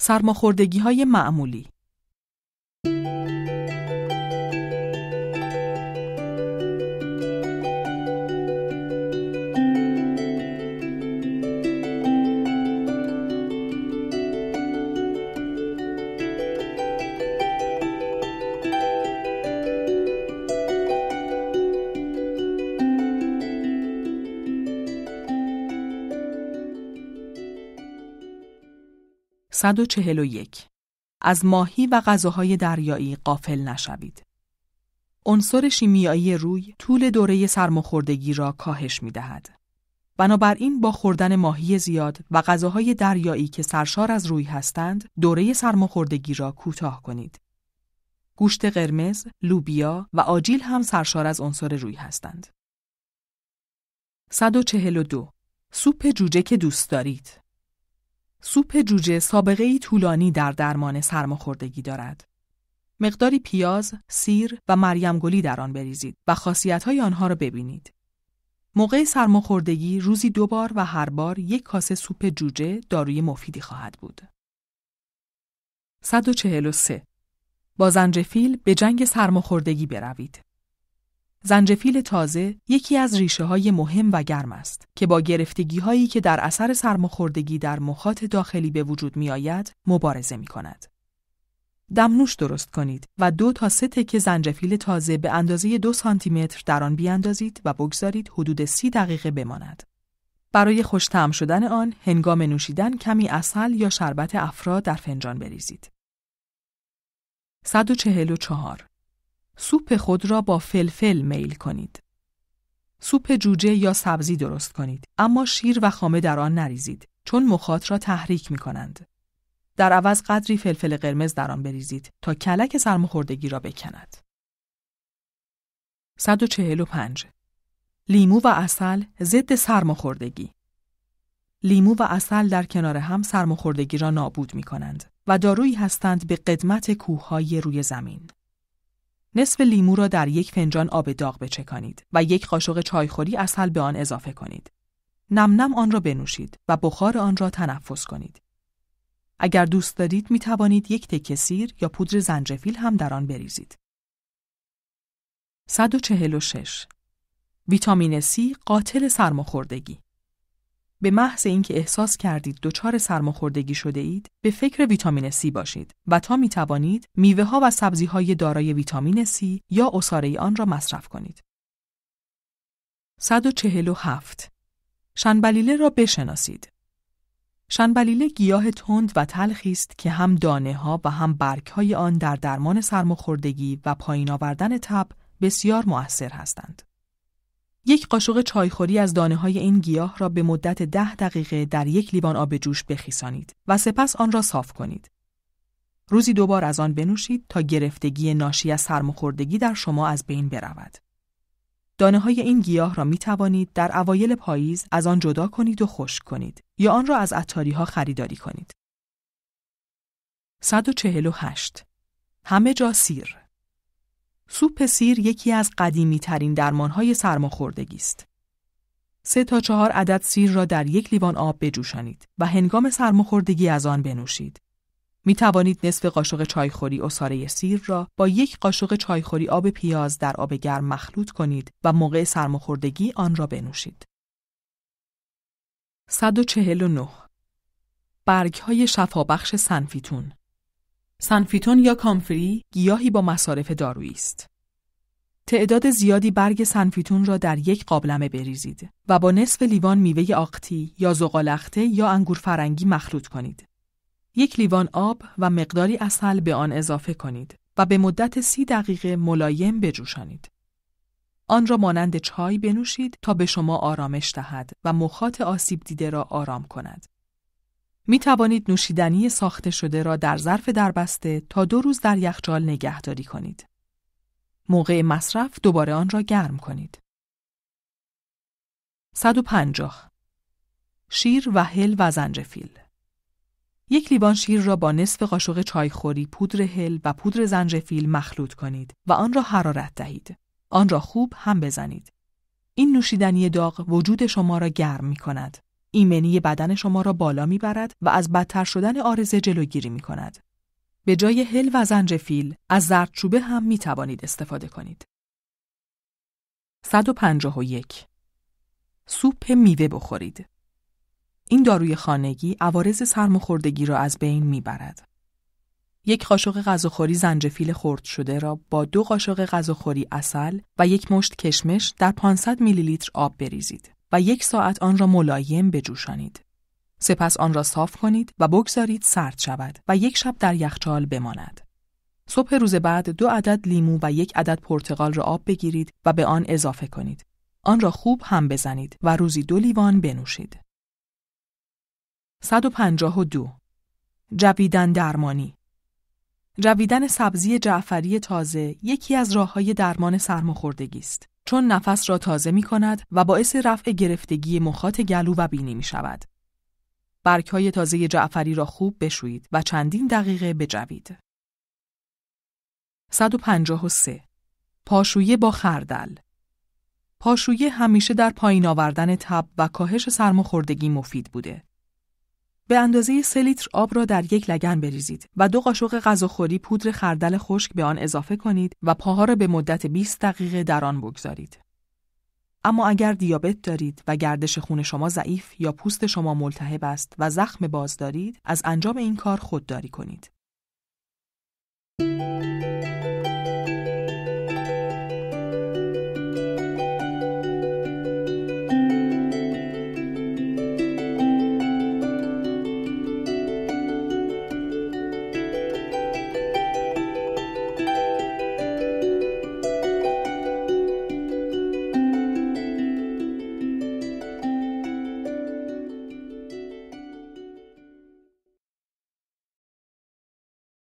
سرماخوردگی های معمولی. صد و یک از ماهی و غذاهای دریایی قافل نشوید. عنصر شیمیایی روی طول دوره سرماخوردگی را کاهش می دهد. بنابراین با خوردن ماهی زیاد و غذاهای دریایی که سرشار از روی هستند، دوره سرماخوردگی را کوتاه کنید. گوشت قرمز، لوبیا و آجیل هم سرشار از عنصر روی هستند. 142. سوپ جوجه که دوست دارید. سوپ جوجه سابقه ای طولانی در درمان سرماخوردگی دارد. مقداری پیاز، سیر و مریم گلی در آن بریزید و های آنها را ببینید. موقع سرماخوردگی روزی دو بار و هر بار یک کاسه سوپ جوجه داروی مفیدی خواهد بود. 143. با زنجفیل به جنگ سرماخوردگی بروید. زنجفیل تازه یکی از ریشه های مهم و گرم است که با گرفتگی هایی که در اثر سرماخوردگی در مخاط داخلی به وجود می آید مبارزه می کند. دمنوش درست کنید و دو تا سه تکه زنجفیل تازه به اندازه دو سانتی متر در آن بیاندازید و بگذارید حدود سی دقیقه بماند. برای خوش شدن آن هنگام نوشیدن کمی اصل یا شربت افرا در فنجان بریزید. 144 سوپ خود را با فلفل میل کنید. سوپ جوجه یا سبزی درست کنید اما شیر و خامه در آن نریزید چون مخاط را تحریک می کنند. در عوض قدری فلفل قرمز در آن بریزید تا کلک سرماخوردگی را بکند. 145 لیمو و اصل ضد سرماخوردگی لیمو و اصل در کنار هم سرماخوردگی را نابود می کنند و دارویی هستند به قدمت کوههای روی زمین. نصف لیمو را در یک فنجان آب داغ بچکانید و یک قاشق چایخوری اصل به آن اضافه کنید. نم نم آن را بنوشید و بخار آن را تنفس کنید. اگر دوست دارید می توانید یک تکه سیر یا پودر زنجفیل هم در آن بریزید. 146 ویتامین C قاتل سرماخوردگی به محض اینکه احساس کردید دچار سرماخوردگی شده اید، به فکر ویتامین C باشید و تا می توانید میوه ها و سبزی های دارای ویتامین C یا اصاره آن را مصرف کنید. 147. شنبلیله را بشناسید. شنبلیله گیاه تند و تلخی است که هم دانه ها و هم برگ های آن در درمان سرماخوردگی و پایین آوردن تب بسیار مؤثر هستند. یک قاشق چایخوری از دانه های این گیاه را به مدت ده دقیقه در یک لیوان آب جوش بخیسانید و سپس آن را صاف کنید. روزی دوبار از آن بنوشید تا گرفتگی ناشی از سرماخوردگی در شما از بین برود. دانه های این گیاه را می توانید در اوایل پاییز از آن جدا کنید و خشک کنید یا آن را از عطاری ها خریداری کنید. 148. همه جا سیر سوپ سیر یکی از قدیمی ترین درمانهای سرماخوردگی است. سه تا چهار عدد سیر را در یک لیوان آب بجوشانید و هنگام سرماخوردگی از آن بنوشید. می توانید نصف قاشق چایخوری اصاره سیر را با یک قاشق چایخوری آب پیاز در آب گرم مخلوط کنید و موقع سرماخوردگی آن را بنوشید. 149 برگ های شفابخش سنفیتون سنفیتون یا کامفری گیاهی با مصارف دارویی است. تعداد زیادی برگ سنفیتون را در یک قابلمه بریزید و با نصف لیوان میوه آقتی یا زغالخته یا انگور فرنگی مخلوط کنید. یک لیوان آب و مقداری اصل به آن اضافه کنید و به مدت سی دقیقه ملایم بجوشانید. آن را مانند چای بنوشید تا به شما آرامش دهد و مخاط آسیب دیده را آرام کند. می توانید نوشیدنی ساخته شده را در ظرف دربسته تا دو روز در یخچال نگهداری کنید. موقع مصرف دوباره آن را گرم کنید. 150 شیر و هل و زنجفیل یک لیوان شیر را با نصف قاشق چایخوری پودر هل و پودر زنجفیل مخلوط کنید و آن را حرارت دهید. آن را خوب هم بزنید. این نوشیدنی داغ وجود شما را گرم می کند. ایمنی بدن شما را بالا می‌برد و از بدتر شدن آرزه جلوگیری می کند. به جای هل و زنجفیل از زردچوبه هم می توانید استفاده کنید. 151 سوپ میوه بخورید. این داروی خانگی عوارض سرماخوردگی را از بین می‌برد. یک قاشق غذاخوری زنجفیل خرد شده را با دو قاشق غذاخوری اصل و یک مشت کشمش در 500 میلی لیتر آب بریزید و یک ساعت آن را ملایم بجوشانید. سپس آن را صاف کنید و بگذارید سرد شود و یک شب در یخچال بماند. صبح روز بعد دو عدد لیمو و یک عدد پرتقال را آب بگیرید و به آن اضافه کنید. آن را خوب هم بزنید و روزی دو لیوان بنوشید. 152 جویدن درمانی جویدن سبزی جعفری تازه یکی از راه های درمان سرماخوردگی است چون نفس را تازه می کند و باعث رفع گرفتگی مخاط گلو و بینی می شود. برگ های تازه جعفری را خوب بشویید و چندین دقیقه بجوید. 153. پاشویه با خردل پاشویه همیشه در پایین آوردن تب و کاهش سرماخوردگی مفید بوده. به اندازه سه لیتر آب را در یک لگن بریزید و دو قاشق غذاخوری پودر خردل خشک به آن اضافه کنید و پاها را به مدت 20 دقیقه در آن بگذارید. اما اگر دیابت دارید و گردش خون شما ضعیف یا پوست شما ملتهب است و زخم باز دارید، از انجام این کار خودداری کنید.